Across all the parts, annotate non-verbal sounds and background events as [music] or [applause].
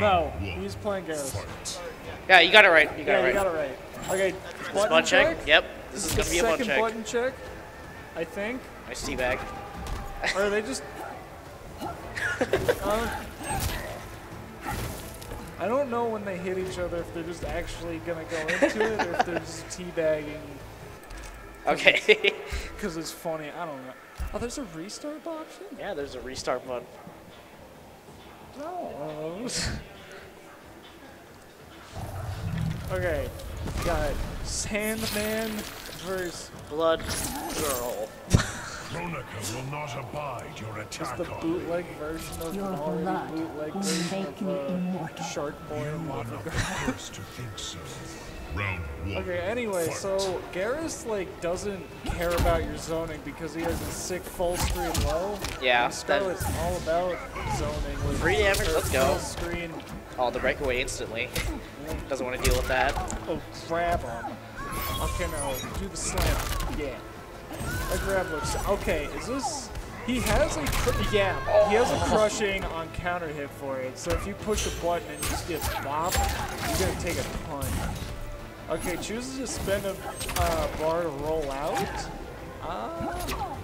No, he's playing Geras. Yeah, you got it right. You got Yeah, it right. you got it right. Okay, This button check. check. Yep. This is gonna be a butt second check. button check, I think. Nice teabag. Or are they just? [laughs] Uh, I don't know when they hit each other if they're just actually gonna go into it or if they're just [laughs] teabagging Okay. because it's funny. I don't know. Oh, there's a restart option. yeah, there's a restart button. [laughs] Okay, got Sandman versus Blood girl. [laughs] Kronika will not abide your just attack the on bootleg version of Your an blood bootleg will version make of me uh, immortal. Shark Boy You are Lava not the first to think so. Round one. Okay, anyway, Fight. so Geras like doesn't care about your zoning because he has a sick full screen low. Yeah, And Skarlet's all about zoning with Three damage, let's go. Full screen. Oh, the breakaway instantly. [laughs] Doesn't want to deal with that. Oh, grab him. Okay, now do the slam. Yeah. That grab looks okay. Is this? He has a cr- yeah. He has a crushing on counter hit for it. So if you push a button and you just get bopped, you're gonna take a ton. Okay, chooses to spend a uh, bar to roll out. Ah.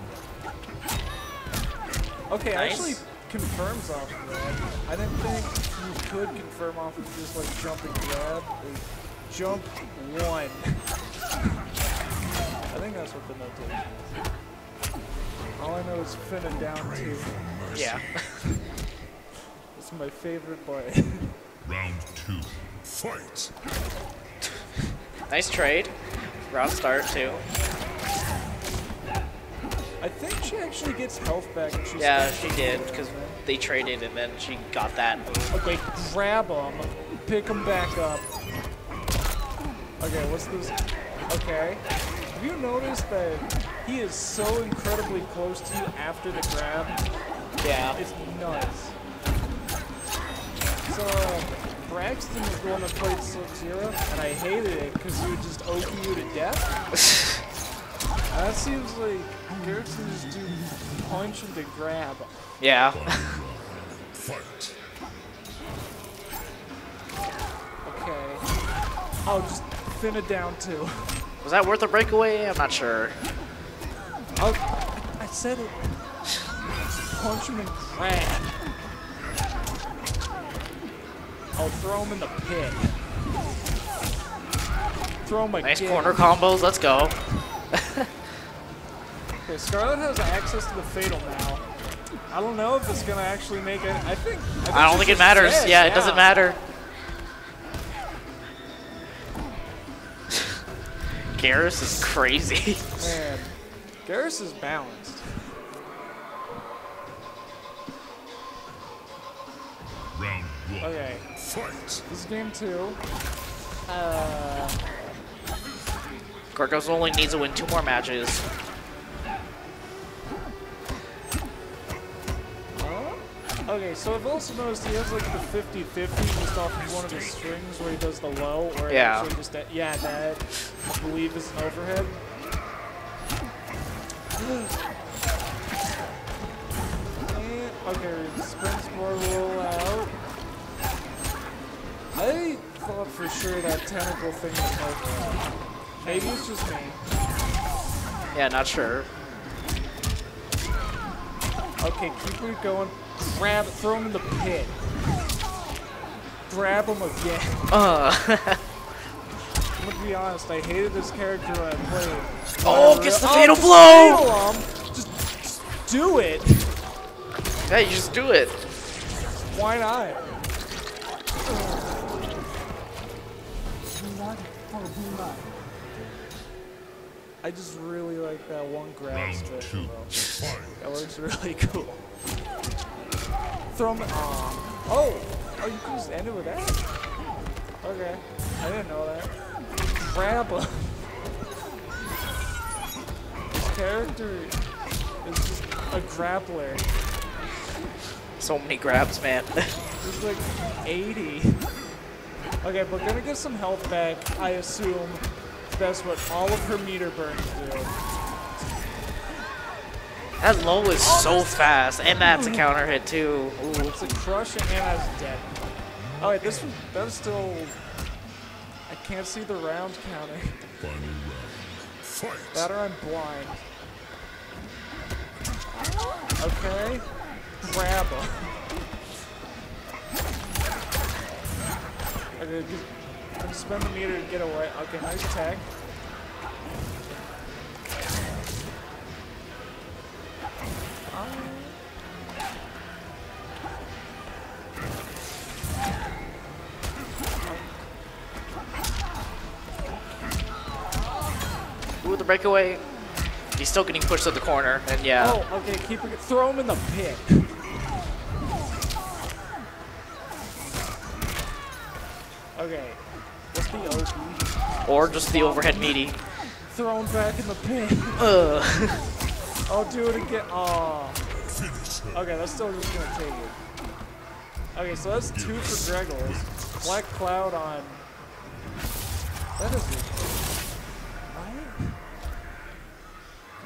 Okay, Nice. actually confirms off of that. I didn't think you could confirm off of just like jumping grab. Like, jump one. [laughs] I think that's what the notation is. All I know is finna down two. Yeah. [laughs] It's my favorite button. Round two. Fight. [laughs] nice trade. Round start too. I think she actually gets health back and she's Yeah, she did because they traded and then she got that. Okay, grab him, pick him back up. Okay, what's this? Okay. Have you noticed that he is so incredibly close to you after the grab? Yeah. It's nuts. So, uh, Braxton was going to that played Sub-Zero, and I hated it because he would just open you to death. [laughs] that seems like Garrison just do punch and to grab. Yeah. Fight. Okay. Oh, just thin it down too. Was that worth a breakaway? I'm not sure. Oh, I said it. Punch him and grab. I'll throw him in the pit. Throw him again. Nice corner combos. Let's go. Okay, Skarlet has access to the Fatal now. I don't know if it's gonna actually make it. I think. I, think I don't think it matters. dead, Yeah, it doesn't matter. Geras is crazy. [laughs] Man, Geras is balanced. Round one. Okay, Fight. this is game two. Uh, Gorgos only needs to win two more matches. Okay, so I've also noticed he has like the 50-50 just off of one of his strings where he does the low, or Yeah. actually just that, yeah, that I believe is an overhead. And, [gasps] okay, spins more roll out. I thought for sure that tentacle thing was. Maybe it's just me. Yeah, not sure. Okay, keep it going. Grab, throw him in the pit. Grab him again. [laughs] Uh, I'm gonna be honest, I hated this character when I played. Oh, gets the fatal just blow! Just, just do it. Hey, you just do it. Why not? Blood for blood. I just really like that one grab Round two. That looks really [laughs] cool. Throw him. Oh! Oh, you can just end it with that? Okay. I didn't know that. Grab him. This character is just a grappler. So many grabs, man. [laughs] There's like 80. Okay, but gonna get some health back, I assume. That's what all of her meter burns do. that low is so fast, and that's a counter hit too. Ooh. It's a crush and Anna's dead. Oh wait, this was that was still. I can't see the round counting. Final round. Fight. That or I'm blind. Okay. Grab him. I'm gonna spend the meter to get away. Okay, nice tag. Ooh, the breakaway. He's still getting pushed to the corner, and yeah. Oh, okay, keep it. Throw him in the pit. Okay, what's the OP? Or just the overhead meaty. Thrown back in the pit. Ugh. I'll do it again. Oh. Finish. Okay, that's still just gonna take it. Okay, so that's two for Gregors. Blaqucloud on. That is it. Right?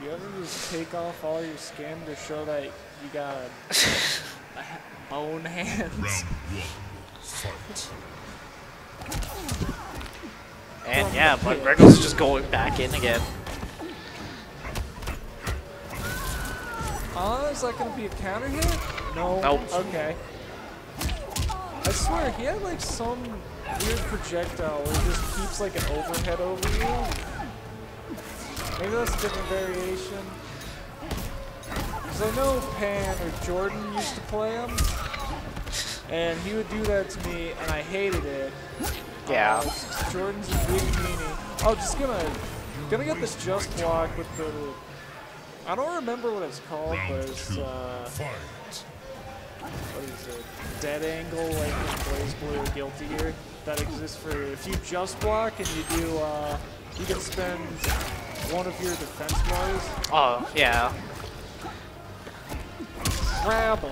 You ever just take off all your skin to show that you got a, [laughs] a ha- bone hands? Round one. Fight. And yeah, but Grego's is just going back in again. Oh, is that gonna be a counter hit? No. Nope. Okay. I swear, he had like some weird projectile where it just keeps like an overhead over you. Maybe that's a different variation. Because I know Pan or Jordan used to play him. And he would do that to me, and I hated it. Yeah. Jordan's a big meanie. Oh, just gonna gonna get this just block with the. I don't remember what it's called, but it's uh, what is it? Dead angle, like in BlazBlue or Guilty Gear, that exists for if you just block and you do. Uh, you can spend one of your defense bars. Oh, yeah. Grab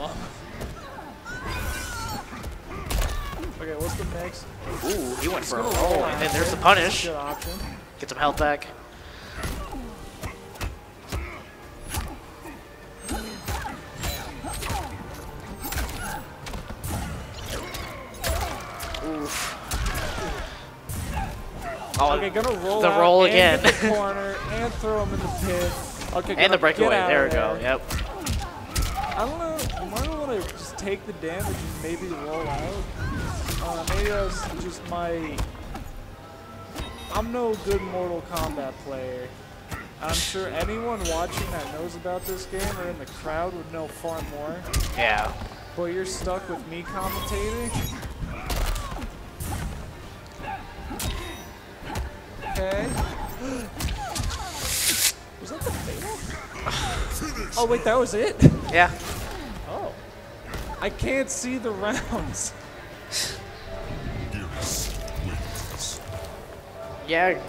Okay, what's the next? Ooh, he went Just for a roll, roll and then there's the punish. Good option. Get some health back. Oof. Oh, Okay, gonna roll the roll and again. get the [laughs] corner and throw him in the pit. Okay, and the breakaway. There we of go. Yep. I don't know. You might want to just take the damage and maybe roll out. Uh, maybe that's just my. I'm no good Mortal Kombat player. I'm sure anyone watching that knows about this game or in the crowd would know far more. Yeah. But you're stuck with me commentating. Okay. [gasps] Was that the fatal? Oh wait, that was it? Yeah. Oh. I can't see the [laughs] rounds. Yeah.